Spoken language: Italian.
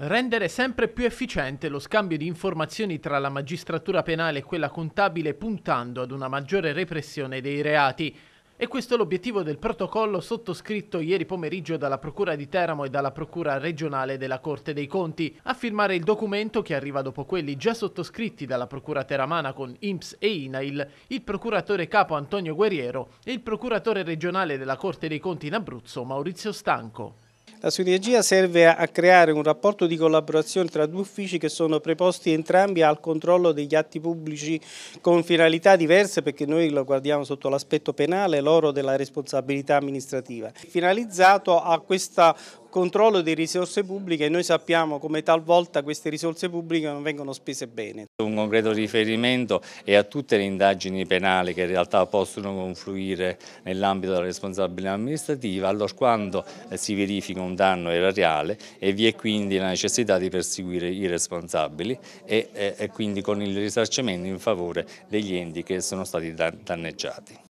Rendere sempre più efficiente lo scambio di informazioni tra la magistratura penale e quella contabile puntando ad una maggiore repressione dei reati. E questo è l'obiettivo del protocollo sottoscritto ieri pomeriggio dalla Procura di Teramo e dalla Procura regionale della Corte dei Conti. A firmare il documento, che arriva dopo quelli già sottoscritti dalla Procura teramana con IMSS e INAIL, il procuratore capo Antonio Guerriero e il procuratore regionale della Corte dei Conti in Abruzzo Maurizio Stanco. La sinergia serve a creare un rapporto di collaborazione tra due uffici che sono preposti entrambi al controllo degli atti pubblici con finalità diverse perché noi lo guardiamo sotto l'aspetto penale, loro della responsabilità amministrativa. Finalizzato a questo controllo di risorse pubbliche noi sappiamo come talvolta queste risorse pubbliche non vengono spese bene. Un concreto riferimento è a tutte le indagini penali che in realtà possono confluire nell'ambito della responsabilità amministrativa allora quando si verifica un danno erariale e vi è quindi la necessità di perseguire i responsabili e, e, e quindi con il risarcimento in favore degli enti che sono stati danneggiati.